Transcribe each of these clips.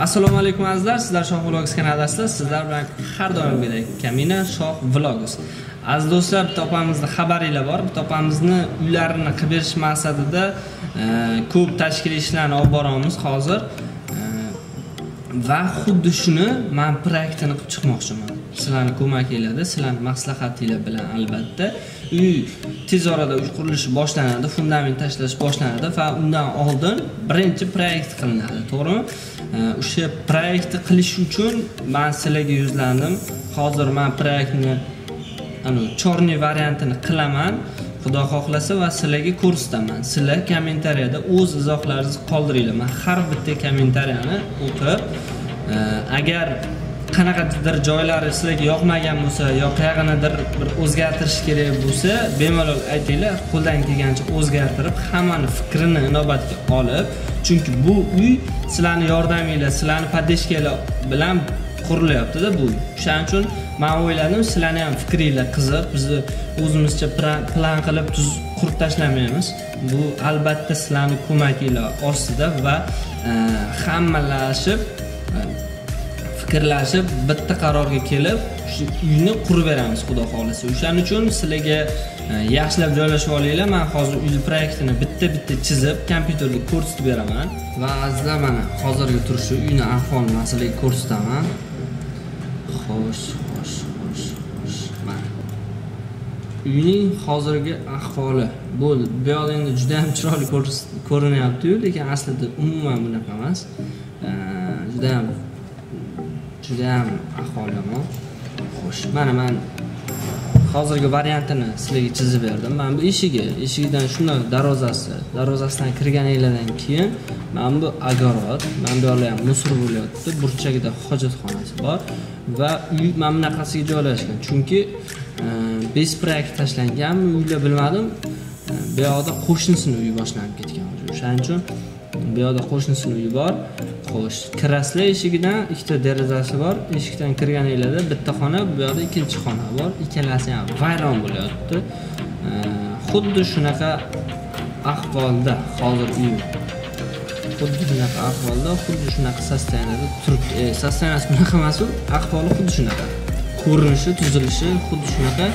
assalomu alaykum azizlar. Sizlar shoh vlogs kanaldasizlar sizlar bilan har doimgidek kamina shoh vlogs. Aziz do'stlar bitta opamizni xabaringlar bor. Bitta opamizni uylarini qilib berish maqsadida e, ko'p tashkiliy ishlarni olib boramiz hozir. E, va xuddi shuni man proyektini qilib chiqmoqchiman. Sizlarni ko'makinglarda sizlarni maslahatinglar bilan albatta. Uy tez orada uy qurilishi boshlanadi fundament tashlash boshlanadi va undan oldin birinchi proyekt qilinadi to'g'rimi? Э, o'sha proyektni qilish uchun man sizlarga yuzlandim hozir man proyektni черный variantini qilaman. Xudo xohlasa va sizlarga ko'rsataman. Sizlar kommentariyada o'z izohlaringizni qoldiringlar. Man har bitta kommentariyani o'qib e, agar qanaqadir joylari sizlarga yoqmagan bo'lsa yo qayerganidir bir o'zgartirish kerak bo'lsa bemalol aytinglar. Qo'ldan kelgancha o'zgartirib hammani fikrini inobatga olib chunki bu uy sizlarni yordaminglar sizlarni поддержкanglar bilan qurilyaptida bu uy. O'shaning uchun man o'yladim sizlarni ham fikringlar qiziq. Bizni o'zimizcha plan- qilib tuz qurib tashlamaymiz. Bu albatta sizlarni ko'makinglar ostida va e, hammalashib fikrlashib bitta qarorga kelib shu uyni qurib beramiz xudo xohlasa. O'shaning uchun sizlarga e, yaxshilab joylashib olinglar. Man hozir uyni proyektini bitta bitta chizib kompyuterda ko'rsatib beraman va azizlar mana hozirgi turishi uyni ahvolini man sizlarga ko'rsataman. Xo'sh xo'sh xo'sh xo'sh. Mana. Uyning hozirgi ahvoli bo'ldi. Bu yoqda endi juda ham chiroyli ko'rinyaptiyu lekin aslida umuman bunaqa emas. E, juda ham judayam aholimi xo'sh. Mana man hozirgi variantini sizlarga chizib berdim. Mana bu eshigi eshigidan shundoq darvozasi darvozasidan kirganinglardan keyin mana bu огород mana bu yoqlar ham musor bo'lyapti. Burchagida hojatxonasi bor va uy mana bunaqasiga joylashgan. Chunki e, bez proyekt tashlanganmi uylar bilmadim. E, bu yoqda qo'shnisini uyi boshlanib ketgan o'shaning uchun bu yoqda qo'shnisini uyi bor. Xo'sh kirasli eshigidan ikkita derazasi bor. Eshikdan kirganinglarda bitta xona bu yoqda ikkinchi xona bor. Ikkalasi ham vayron bo'lyapti xuddi shunaqa ahvolda hozir uy xuddi shunaqa ahvolda xuddi shunaqa soстояниеda turibdi. E, soстояниеsi bunaqa emas ahvoli xuddi shunaqa. Ko'rinishi tuzilishi xuddi shunaqa.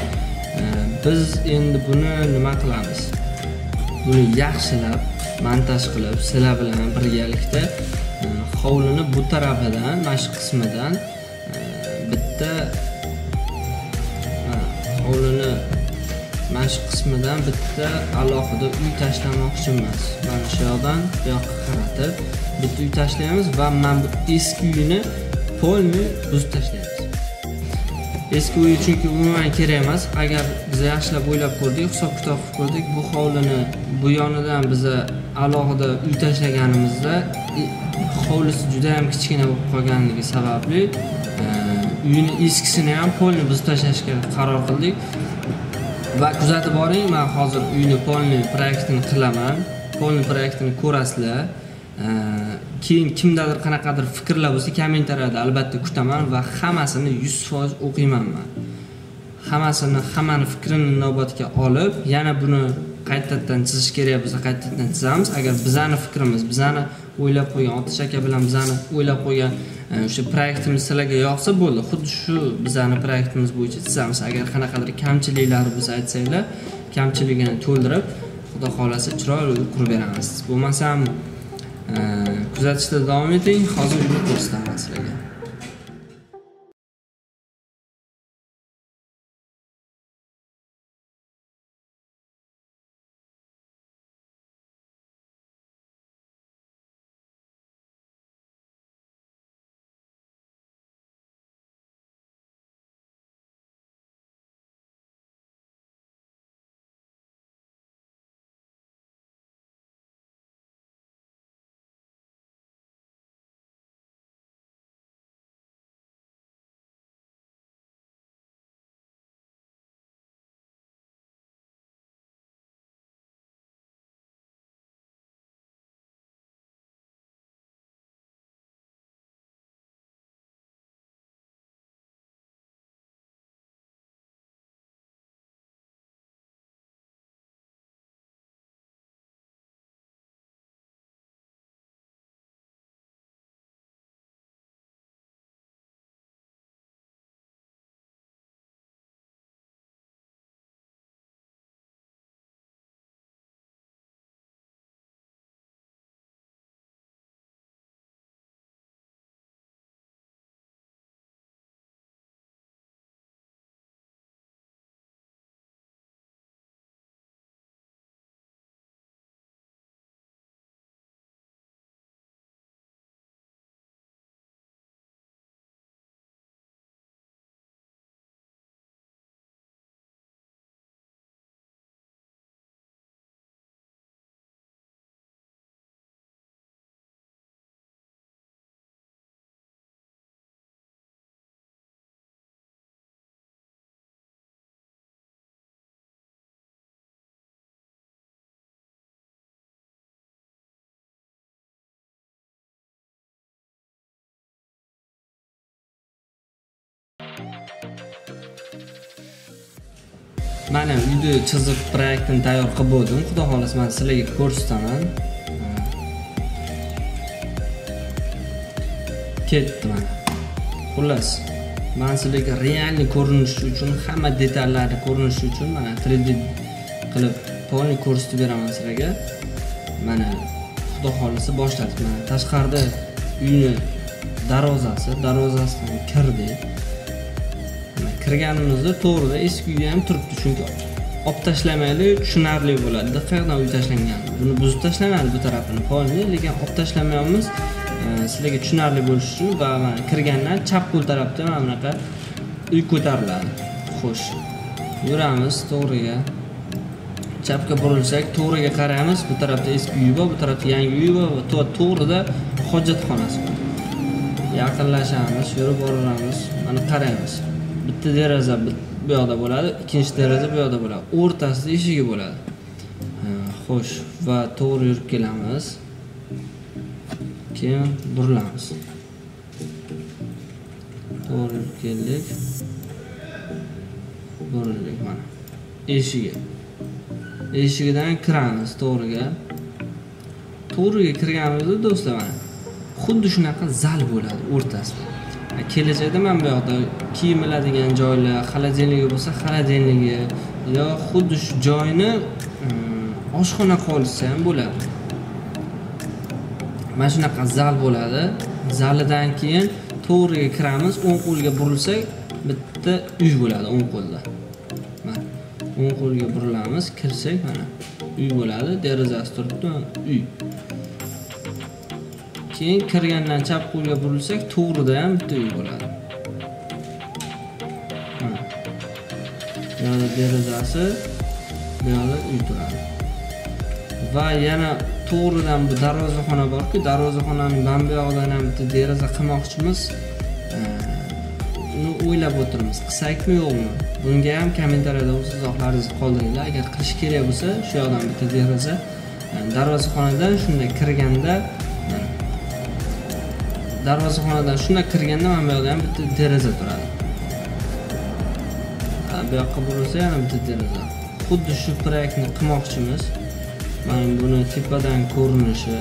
Biz endi buni nima qilamiz? Buni yaxshilab montaj qilib sizlar bilan birgalikda hovlini bu tarafidan mana shu qismidan e, bitta hovlini mana shu qismidan bitta alohida uy tashlamoqchi emas mana shu yoqdan bu yoqqa qaratib bitta uy tashlaymiz va mana bu eski uyni полный buzib tashlaymiz. Eski uy chunki umuman kerak emas agar biz yaxshilab o'ylab ko'rdik hisob kitob qilib ko'rdik bu hovlini bu yonidan biza alohida uy tashlaganimizda hovlisi juda ham kichkina bo'lib qolganligi sababli e, uyini uyni eskisini ham polni buzib tashlashga qaror qildik. Va kuzatib boring man hozir uyni polni proyektini qilaman. Polni proyektini ko'rasizlar. E, keyin kimdadir qanaqadir fikrlar bo'lsa kommentariyada albatta kutaman va hammasini yuz foiz o'qiyman man hammasini hammani fikrini inobatga olib yana buni qaytadan chizish kerak bo'lsa qaytadan chizamiz. Agar bizani fikrimiz bizani o'ylab qo'ygan otish aka bilan bizani o'ylab qo'ygan e, o'sha proyektimiz sizlarga yoqsa bo'ldi. Xuddi shu bizani proyektimiz bo'yicha chizamiz. Agar qanaqadir kamchiliklari bo'lsa aytsanglar kamchiligini to'ldirib xudo xohlasa chiroyli uy qurib beramiz. Bo'lmasam e, kuzatishda davom eting. Hozir uyni ko'rsataman sizlarga. Mana uyni chizib proyektini tayyor qilib bo'ldim. Xudo xohlasa man sizlarga ko'rsataman. Ketdi mana. Xullas man sizlarga realniy ko'rinishi uchun hamma detallarni ko'rinishi uchun mana 3d qilib полный ko'rsatib beraman sizlarga. Mana xudo xohlasa boshladik. Mana tashqarida uyni darvozasi darvozasidan kirdik kirganimizda to'g'rida eski uy ham turibdi chunki olib tashlamaylik tushunarli bo'ladi. Qayerdan uy tashlangan. Buni buzib tashlamadi bu tarafini polni lekin olib tashlamayapmiz e, sizlarga tushunarli bo'lishi uchun va mana kirgandan chap qo'l tarafda mana bunaqa uy ko'tariladi. Xo'sh yuramiz to'g'riga. Chapga burilsak to'g'riga qaraymiz. Bu tarafda eski uy bor bu tarafda yangi uy bor va to'g'rida hojatxonasi bor. Yaqinlashamiz yurib boraveramiz mana qaraymiz. Bitta deraza bu yoqda bo'ladi ikkinchi deraza bu yoqda bo'ladi o'rtasida eshigi bo'ladi. Xo'sh va to'g'ri yurib kelamiz. Keyin burilamiz. To'g'ri yurib keldik. Burildik mana. Eshigi. Eshigidan kiramiz to'g'riga. To'g'riga kirganimizda do'stlar mana xuddi shunaqa zal bo'ladi o'rtasida. Kelajakda mana bu yoqda. Kiyim iladigan joylar xolodilnigi bo'lsa xolodilnigi yo xuddi shu joyni hmm, oshxona qolsa ham bo'ladi. Mana shunaqa zal bo'ladi. Zalidan keyin to'g'riga kiramiz o'ng qo'lga burilsak bitta uy bo'ladi o'ng qo'lda. Mana o'ng qo'lga burilamiz kirsak mana uy bo'ladi derazasi turibdi uy. Keyin kirgandan chap qo'lga burilsak to'g'rida ham bitta uy bo'ladi. Buyoqda derazasi buyoqda uy turadi. Va yana to'g'ridan bu darvozaxona borku darvozaxonaning mana bu yog'idan ham bitta deraza qilmoqchimiz e, uni o'ylab o'tiribmiz qilsakmi yo'qmi? Bunga ham kommentariyada o'z izohlaringizni qoldiringlar. Agar qilish kerak bo'lsa shu yoqdan bitta deraza e, darvozaxonadan shunday kirganda darvozaxonadan shunday kirganda mana bu yoqda ham bitta deraza turadi. Bu yoqqa burilsa yana bitta deraza. Xuddi shu proyektni qilmoqchimiz. Mana buni tepadan ko'rinishi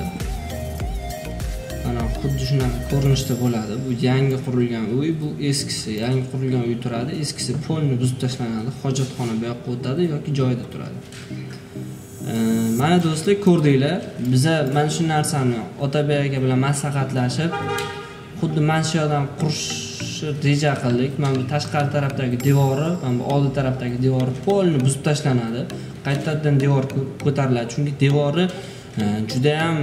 mana xuddi shunaqa ko'rinishda bo'ladi. Bu yangi qurilgan uy bu eskisi yangi qurilgan uy turadi. Eskisi polni buzib tashlanadi hojatxona bu yoqqa o'tadi yoki joyida turadi. Mana do'stlar ko'rdinglar. Biza mana shu narsani otabek aka bilan maslahatlashib xuddi mana shu yoqdan qurishni reja qildik. Mana bu tashqari tarafdagi devori mana bu oldi tarafdagi devori полный buzib tashlanadi. Qaytadan devor ko'tariladi. Chunki devori e, judayam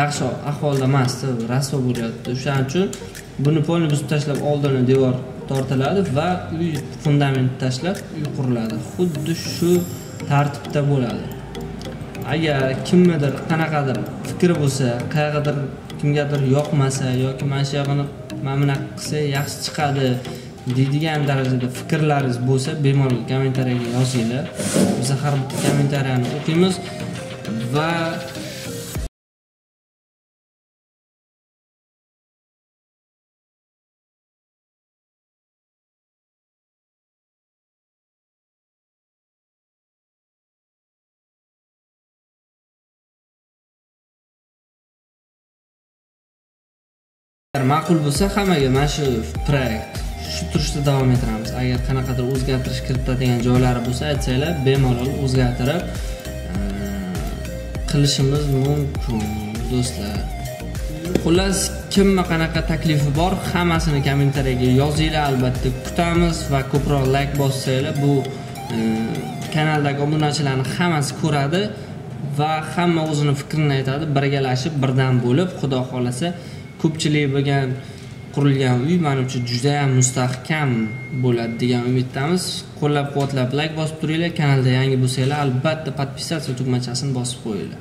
yaxshi ahvolda emasdi rasvo bo'lyapti. O'shaning uchun buni полный buzib tashlab oldini devor tortiladi va uy fundament tashlab uy quriladi. Xuddi shu tartibda bo'ladi. Agar kimnidir qanaqadir fikri bo'lsa qayergadir kimgadir yoqmasa yoki mana shu yog'ini mana bunaqa qilsa yaxshi chiqadi deydigan darajada fikrlaringiz bo'lsa bemalol kommentariyaga yozinglar. Biz har bitta kommentariyani o'qiymiz va agar ma'qul bo'lsa hammaga mana shu proyekt shu turishda davom ettiramiz. Agar qanaqadir o'zgartirish kiritadigan joylari bo'lsa aytsanglar bemalol o'zgartirib qilishimiz mumkin do'stlar. Xullas kimni qanaqa taklifi bor hammasini kommentariyaga yozinglar albatta kutamiz va ko'proq layk bossanglar bu kanaldagi obunachilarni hammasi ko'radi va hamma o'zini fikrini aytadi birgalashib birdam bo'lib xudo xohlasa ko'pchilik bo'lgan qurilgan uy manimcha judayam mustahkam bo'ladi degan umiddamiz. Qo'llab quvvatlab layk bosib turinglar kanalda yangi bo'lsanglar albatta подписаться tugmachasini bosib qo'yinglar.